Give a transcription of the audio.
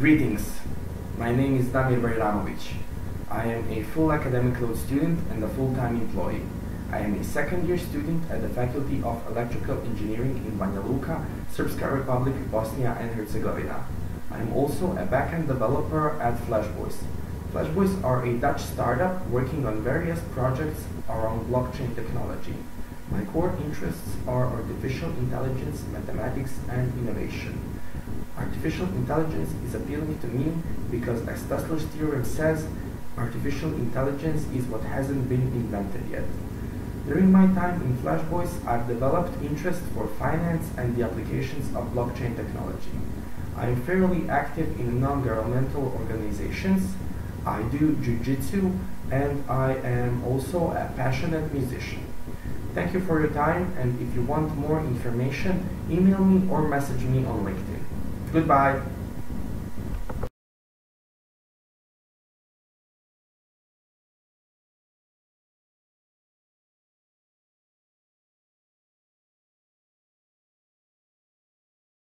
Greetings. My name is Damir Bajramovic. I am a full academic load student and a full-time employee. I am a second year student at the Faculty of Electrical Engineering in Banja Luka, Srpska Republic, Bosnia and Herzegovina. I am also a backend developer at Flashboys. Flashboys are a Dutch startup working on various projects around blockchain technology. My core interests are artificial intelligence, mathematics, and innovation. Artificial intelligence is appealing to me because, as Tesler's theorem says, artificial intelligence is what hasn't been invented yet. During my time in Flashboys, I've developed interest for finance and the applications of blockchain technology. I am fairly active in non-governmental organizations. I do jujitsu and I am also a passionate musician. Thank you for your time and if you want more information, email me or message me on LinkedIn. Goodbye.